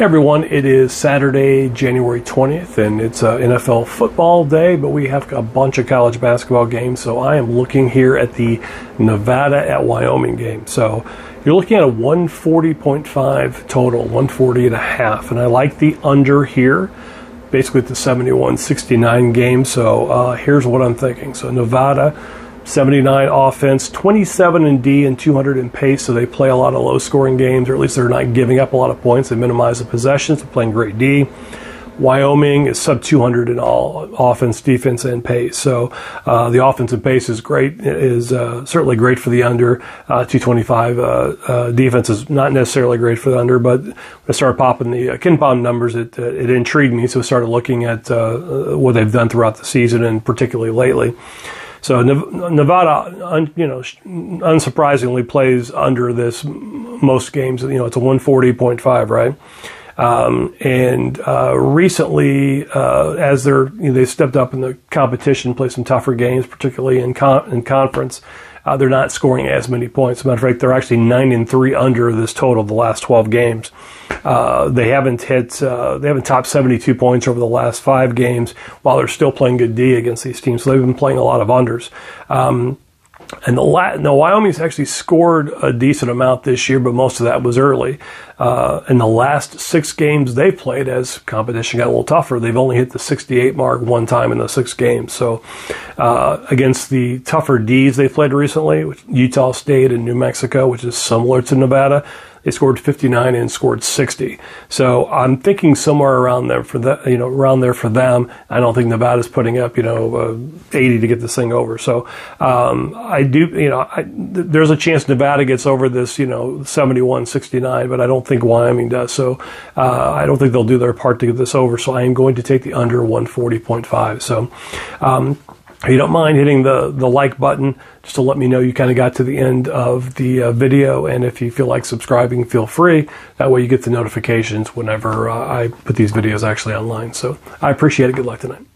Hey everyone, it is Saturday, January 20th, and it's uh, NFL football day, but we have a bunch of college basketball games. So I am looking here at the Nevada at Wyoming game. So you're looking at a 140.5 total, 140 and a half, and I like the under here, basically at the 71 69 game. So uh, here's what I'm thinking. So Nevada 79 offense, 27 in D, and 200 in pace. So they play a lot of low scoring games, or at least they're not giving up a lot of points. They minimize the possessions. They're playing great D. Wyoming is sub 200 in all offense, defense, and pace. So uh, the offensive pace is great, is uh, certainly great for the under. Uh, 225 uh, uh, defense is not necessarily great for the under, but I started popping the uh, KenPom numbers, it it intrigued me. So I started looking at what they've done throughout the season and particularly lately. So Nevada, you know, unsurprisingly plays under this most games. You know, it's a 140.5, right? Um, and uh, recently, uh, as they're you know, they stepped up in the competition, play some tougher games, particularly in con- in conference uh, they're not scoring as many points. As a matter of fact, they're actually nine and three under this total of the last 12 games. Uh, they haven't hit, uh, they haven't topped 72 points over the last five games while they're still playing good D against these teams. So they've been playing a lot of unders. Um, and the, La- the Wyoming's actually scored a decent amount this year, but most of that was early. Uh, in the last six games they played, as competition got a little tougher, they've only hit the 68 mark one time in the six games. So uh, against the tougher Ds they played recently, Utah State and New Mexico, which is similar to Nevada, they scored 59 and scored 60. So I'm thinking somewhere around there for that, you know, around there for them. I don't think Nevada's putting up, you know, uh, 80 to get this thing over. So um, I do, you know, I, th- there's a chance Nevada gets over this, you know, 71, 69, but I don't think Wyoming does. So uh, I don't think they'll do their part to get this over. So I am going to take the under 140.5. So. Um, if you don't mind hitting the, the like button just to let me know you kind of got to the end of the uh, video. And if you feel like subscribing, feel free. That way you get the notifications whenever uh, I put these videos actually online. So I appreciate it. Good luck tonight.